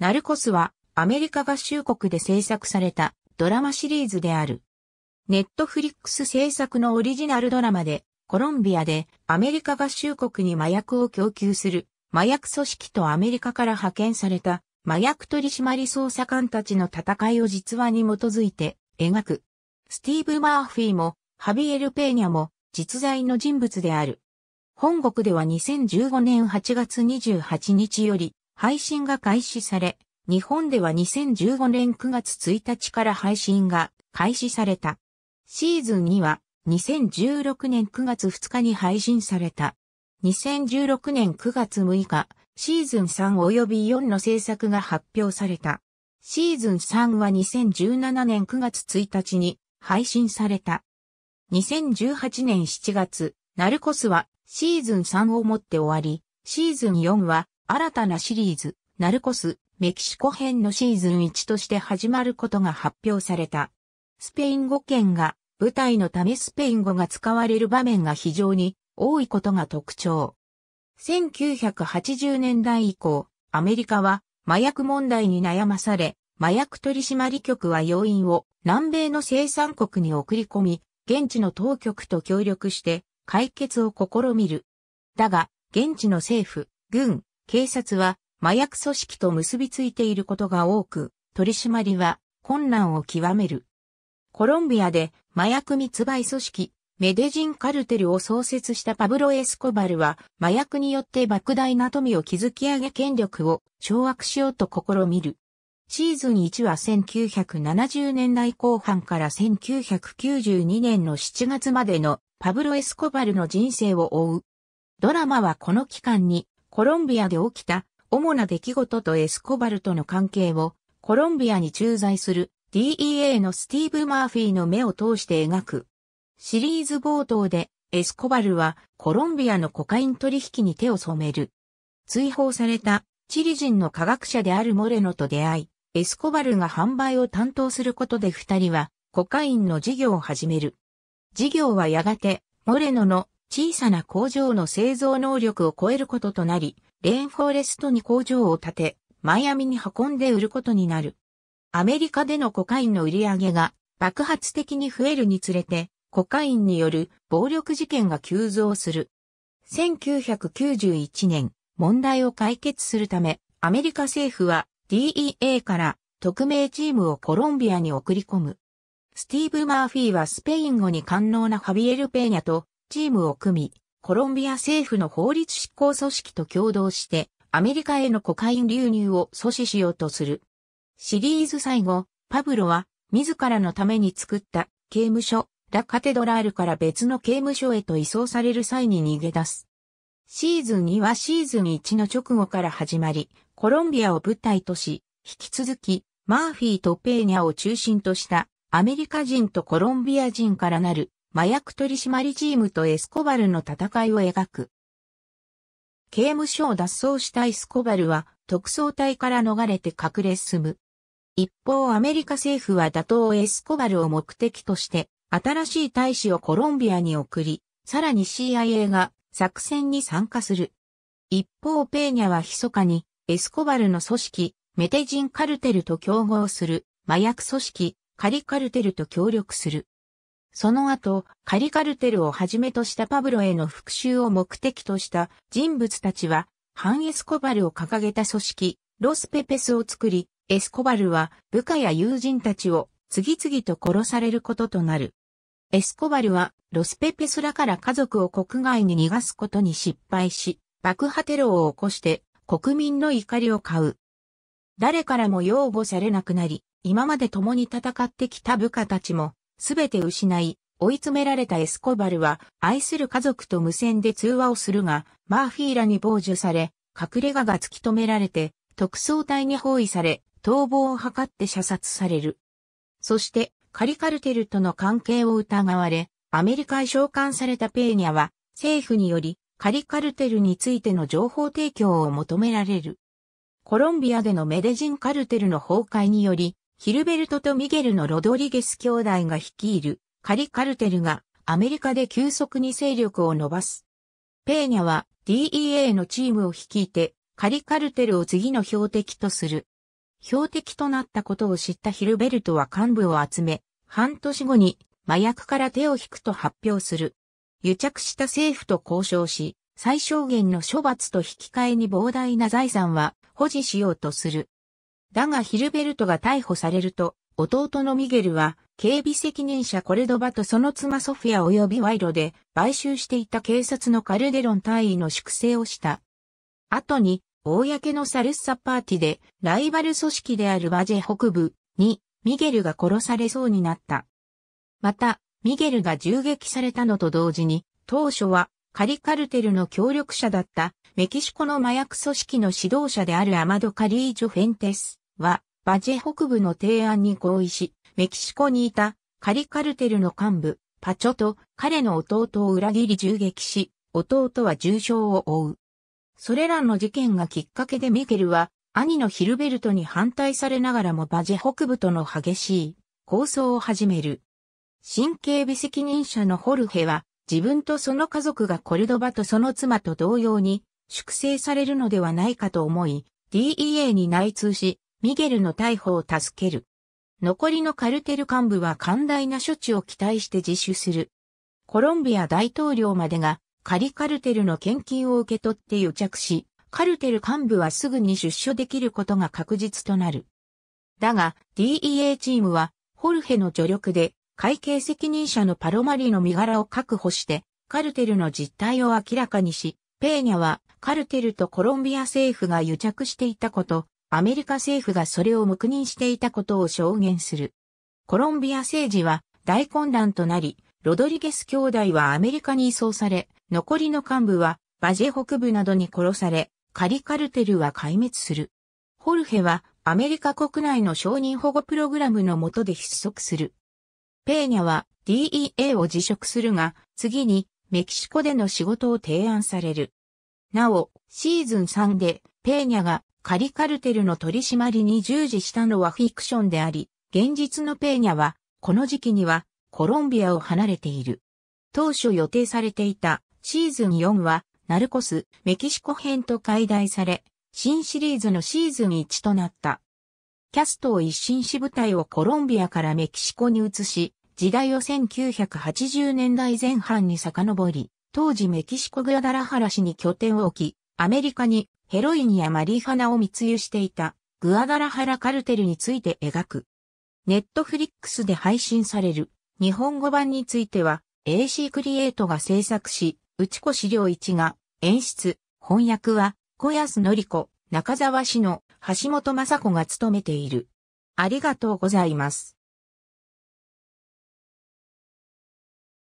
ナルコスはアメリカ合衆国で制作されたドラマシリーズである。ネットフリックス制作のオリジナルドラマでコロンビアでアメリカ合衆国に麻薬を供給する麻薬組織とアメリカから派遣された麻薬取締捜査官たちの戦いを実話に基づいて描く。スティーブ・マーフィーもハビエル・ペーニャも実在の人物である。本国では2015年8月28日より配信が開始され、日本では2015年9月1日から配信が開始された。シーズン2は2016年9月2日に配信された。2016年9月6日、シーズン3及び4の制作が発表された。シーズン3は2017年9月1日に配信された。2018年7月、ナルコスはシーズン3をもって終わり、シーズン4は新たなシリーズ、ナルコス、メキシコ編のシーズン1として始まることが発表された。スペイン語圏が舞台のためスペイン語が使われる場面が非常に多いことが特徴。1980年代以降、アメリカは麻薬問題に悩まされ、麻薬取締局は要員を南米の生産国に送り込み、現地の当局と協力して解決を試みる。だが、現地の政府、軍、警察は麻薬組織と結びついていることが多く、取り締まりは困難を極める。コロンビアで麻薬密売組織、メデジンカルテルを創設したパブロ・エスコバルは麻薬によって莫大な富を築き上げ権力を掌握しようと試みる。シーズン1は1970年代後半から1992年の7月までのパブロ・エスコバルの人生を追う。ドラマはこの期間にコロンビアで起きた主な出来事とエスコバルとの関係をコロンビアに駐在する DEA のスティーブ・マーフィーの目を通して描く。シリーズ冒頭でエスコバルはコロンビアのコカイン取引に手を染める。追放されたチリ人の科学者であるモレノと出会い、エスコバルが販売を担当することで二人はコカインの事業を始める。事業はやがてモレノの小さな工場の製造能力を超えることとなり、レーンフォレストに工場を建て、マイアミに運んで売ることになる。アメリカでのコカインの売り上げが爆発的に増えるにつれて、コカインによる暴力事件が急増する。1991年、問題を解決するため、アメリカ政府は DEA から特命チームをコロンビアに送り込む。スティーブ・マーフィーはスペイン語に寛能なハビエル・ペーニャとチームを組み、コロンビア政府の法律執行組織と共同して、アメリカへのコカイン流入を阻止しようとする。シリーズ最後、パブロは、自らのために作った刑務所、ラ・カテドラールから別の刑務所へと移送される際に逃げ出す。シーズン2はシーズン1の直後から始まり、コロンビアを舞台とし、引き続き、マーフィーとペーニャを中心としたアメリカ人とコロンビア人からなる麻薬取締チームとエスコバルの戦いを描く。刑務所を脱走したエスコバルは特捜隊から逃れて隠れ進む。一方アメリカ政府は打倒エスコバルを目的として新しい大使をコロンビアに送り、さらに CIA が作戦に参加する。一方ペーニャは密かにエスコバルの組織メテジンカルテルと競合する麻薬組織カリカルテルと協力する。その後、カリカルテルをはじめとしたパブロへの復讐を目的とした人物たちは、ハンエスコバルを掲げた組織、ロスペペスを作り、エスコバルは部下や友人たちを次々と殺されることとなる。エスコバルはロスペペスらから家族を国外に逃がすことに失敗し、爆破テロを起こして国民の怒りを買う。誰からも擁護されなくなり、今まで共に戦ってきた部下たちもすべて失い、追い詰められたエスコバルは、愛する家族と無線で通話をするが、マーフィーラに傍受され、隠れ家が突き止められて、特捜隊に包囲され、逃亡を図って射殺される。そして、カリカルテルとの関係を疑われ、アメリカへ召喚されたペーニャは、政府により、カリカルテルについての情報提供を求められる。コロンビアでのメデジンカルテルの崩壊により、ヒルベルトとミゲルのロドリゲス兄弟が率いるカリカルテルがアメリカで急速に勢力を伸ばす。ペーニャは DEA のチームを率いてカリカルテルを次の標的とする。標的となったことを知ったヒルベルトは幹部を集め、半年後に麻薬から手を引くと発表する。癒着した政府と交渉し、最小限の処罰と引き換えに膨大な財産は保持しようとする。だがヒルベルトが逮捕されると、弟のミゲルは、警備責任者コルドバとその妻ソフィア及び賄賂で買収していた警察のカルデロン隊員の粛清をした。後に、公のサルッサパーティで、ライバル組織であるバジェ北部に、ミゲルが殺されそうになった。また、ミゲルが銃撃されたのと同時に、当初はカリカルテルの協力者だったメキシコの麻薬組織の指導者であるアマド・カリージョ・フェンテスは、バジェ北部の提案に合意し、メキシコにいたカリカルテルの幹部、パチョと彼の弟を裏切り銃撃し、弟は重傷を負う。それらの事件がきっかけでミケルは、兄のヒルベルトに反対されながらもバジェ北部との激しい構想を始める。新警備責任者のホルヘは、自分とその家族がコルドバとその妻と同様に粛清されるのではないかと思い、DEA に内通し、ミゲルの逮捕を助ける。残りのカルテル幹部は寛大な処置を期待して自首する。コロンビア大統領までがカリカルテルの献金を受け取って癒着し、カルテル幹部はすぐに出所できることが確実となる。だが、DEA チームは、ホルヘの助力で会計責任者のパロマリの身柄を確保して、カルテルの実態を明らかにし、ペーニャはカルテルとコロンビア政府が癒着していたこと、アメリカ政府がそれを黙認していたことを証言する。コロンビア政治は大混乱となり、ロドリゲス兄弟はアメリカに移送され、残りの幹部はバジェ北部などに殺され、カリカルテルは壊滅する。ホルヘはアメリカ国内の承認保護プログラムの下で失速する。ペーニャは DEA を辞職するが、次にメキシコでの仕事を提案される。なお、シーズン3でペーニャがカリカルテルの取り締まりに従事したのはフィクションであり、現実のペーニャはこの時期にはコロンビアを離れている。当初予定されていたシーズン4はナルコスメキシコ編と改題され、新シリーズのシーズン1となった。キャストを一新し舞台をコロンビアからメキシコに移し、時代を1980年代前半に遡り、当時メキシコグアダラハラ市に拠点を置き、アメリカにヘロインやマリファナを密輸していたグアダラハラカルテルについて描く。ネットフリックスで配信される日本語版については AC クリエイトが制作し、内越良一が演出、翻訳は小安則子、中沢市の橋本雅子が務めている。ありがとうございます。